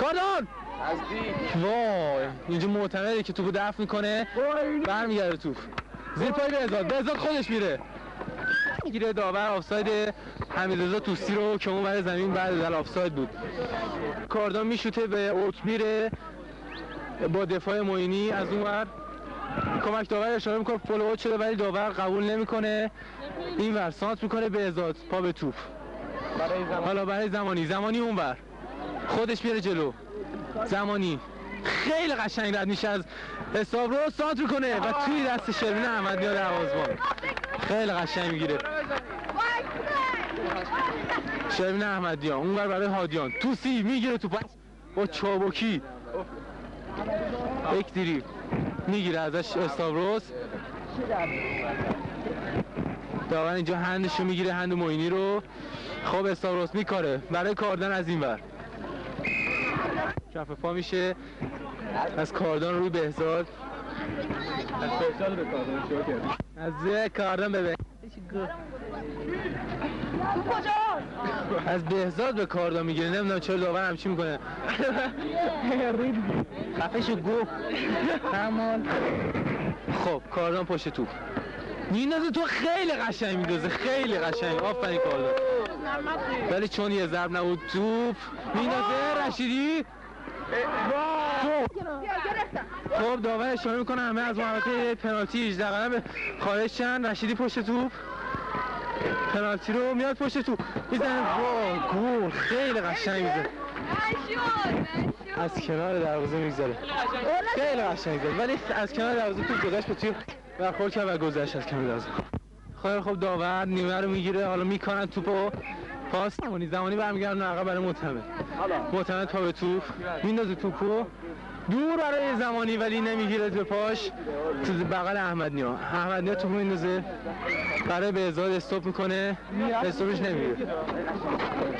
کاردان وای اینجا معتمده که توپو دفع می‌کنه. برمیگرده توپ زیر پای بهزاد بهزاد خودش میره. می‌گیره داور آفساید. حمیدرضا توسی رو که اون ور زمین بعد در آفساید بود. کاردان میشوته به اوت میره. با دفاع معینی از اون ور. کمک داور اشاره می‌کنه فول اوت شده ولی داور قبول نمی‌کنه. این ور سانت می‌کنه به پا به توپ. حالا برای زمانی. زمانی اون ور. خودش میره جلو. زمانی خیلی قشنگ رد میشه از حساب رو سانت می‌کنه و توی دست شروین احمدی ها دروازبان خیلی قشنگ می‌گیره. شروین احمدی ها اون ور برای هادیان. توسی می‌گیره تو پس با چابکی. یک دیری می‌گیره ازش استاوروس داور اینجا هندشو می‌گیره هند موینی رو. خب استاوروس میکاره. برای کاردن از این ور. کف پا میشه. از کاردان روی بهزاد. از بهزاد به کاردان شروع کردی از کاردان به از بهزاد به کاردان می‌گیره. نمی‌دونم چرا داور همچی می‌کنه. خفش گو. همون. خب کاردان پشت توپ میندازه تو خیلی قشنگ میندازه خیلی قشنگ. آفرین کاردان. ولی چون یه ضرب نبود توپ. میندازه رشیدی؟ خب. داور اشاره می‌کنه همه از محوطه پنالتی 18 قدم خارج چند رشیدی پشت توپ. پنالتی رو میاد پشت توپ. می‌زنه. وا گول خیلی قشنگ می‌زنه. از کنار دروازه می‌گذاره خیلی قشنگ زد ولی از کنار دروازه توپ گذاشت به توی برخورد کرد و گذشت از کنار دروازه. خیلی خب داور نیمه رو می‌گیره. حالا می‌کنن توپو. پاس زمانی زمانی برمیگردن عقب برای معتمد معتمد پا به توپ. میندازه توپو. دور برای زمانی ولی نمی‌گیره تو پاش. تو بغل احمد نیا. احمد نیا توپو میندازه. برای به ازاد استوب می‌کنه. استوبش نمی‌گیره.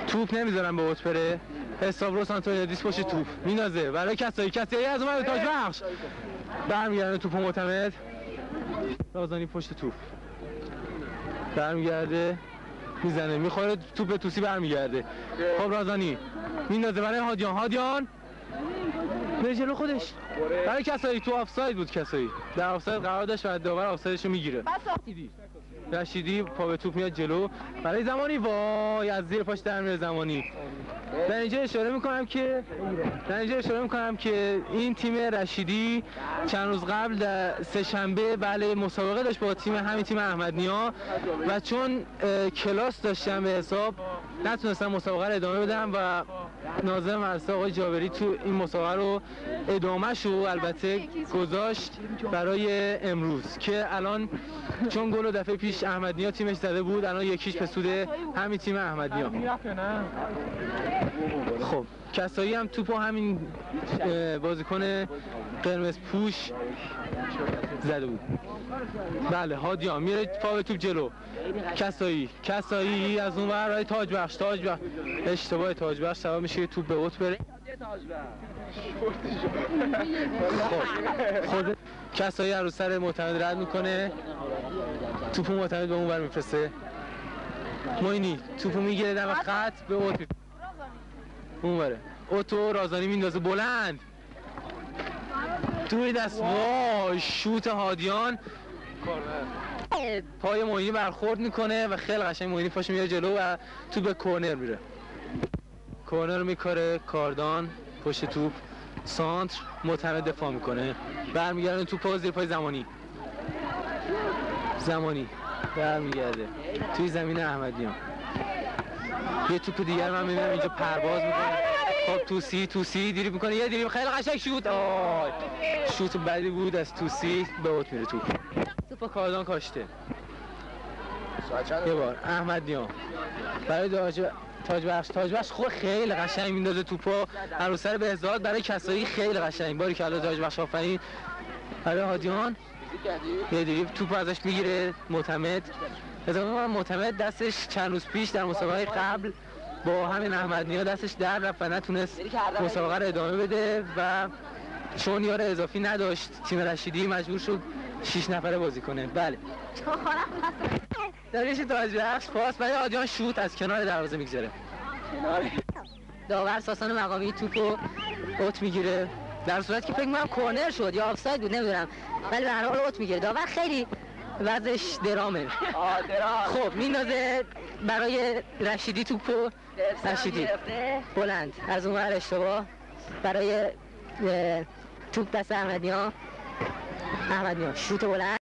توپ نمی‌ذارن به اوت بره. حساب رو سانتوریادیس پشت توپ. میندازه. برای کسایی. کسایی از اومد تاج بخش. برمیگرده توپو معتمد رازانی پشت توپ. برمیگرده می‌زنه می‌خوره توپ توسی برمیگرده. خب رازانی میندازه برای هادیان. هادیان! به جلو خودش. برای کسایی تو آفساید بود کسایی. در آفساید قرار داشت و داور آفسایدش رو می‌گیره. رشیدی پا به توپ میاد جلو. برای زمانی وای از زیر پاش در میره زمانی. در اینجا اشاره می‌کنم که در اینجا اشاره می‌کنم که این تیم رشیدی چند روز قبل در سه شنبه بله مسابقه داشت با تیم همین تیم احمد نیا و چون کلاس داشتم به حساب نتونستم مسابقه رو ادامه بدم و ناظر مدرسه آقای جابری تو این مسابقه رو ادامه شو البته گذاشت برای امروز که الان چون گل دفعه پیش احمدنیا تیمش زده بود الان یکیش به سود همین تیم احمدنیا. خب کسایی هم توپو همین بازیکن قرمز پوش زده بود. بله هادیان میره پا توپ جلو. کسایی کسایی از اون ور تاج بخش تاج بخش اشتباه تاج بخش سبب میشه توپ به اوت بره. خب خود کسایی رو سر معتمد رد می‌کنه. توپو معتمد به اون ور میفرسته. موینی توپو می‌گیره دم خط به اوت اون بره اوتو رازانی میندازه. بلند. توی دست. وای شوت هادیان. پای موینی برخورد می‌کنه و خیلی قشنگ موینی پاش میاره جلو و تو به کورنر میره. کورنر میکاره کاردان پشت توپ سانتر معتمد دفاع می‌کنه. برمیگرده تو پا زیر پای زمانی. زمانی. برمیگرده. توی زمین احمدیان. یه توپ دیگر من می‌بینم اینجا پرواز می‌کنه. خب توسی توسی دیری می‌کنه یه دیری خیلی قشنگ شوت. آی. شوت بدی بود از توسی. به اوت میره توپ توپ کاردان کاشته. یه بار. احمد نیا برای داج تاج بخش. تاج بخش خود خیلی قشنگ میندازه توپو. رو سر بهزاد برای کسایی خیلی قشنگ. باری که الان تاج بخش آفرین. برای هادیان. یه دیری توپ ازش می‌گیره. معتمد. اضافه معتمد دستش چند روز پیش در مسابقه قبل با همین احمد نیا دستش در رفت و نتونست مسابقه رو ادامه بده و چون یار اضافی نداشت تیم رشیدی مجبور شد شیش نفره بازی کنه. بله. داریش تاج بخش پاس برای آدیان شوت از کنار دروازه می‌گذاره. داور ساسان مقامی توپو اوت می‌گیره. در صورت که فکر می‌کنم کورنر شد یا آفساید بود نمی‌دونم. ولی به هر حال اوت می‌گیره. داور خیلی وضعش درامه. خب میندازه برای رشیدی توپو. رشیدی. بلند. از اون ور اشتباه. برای توپ دست احمدیان. احمدیان. شوت بلند.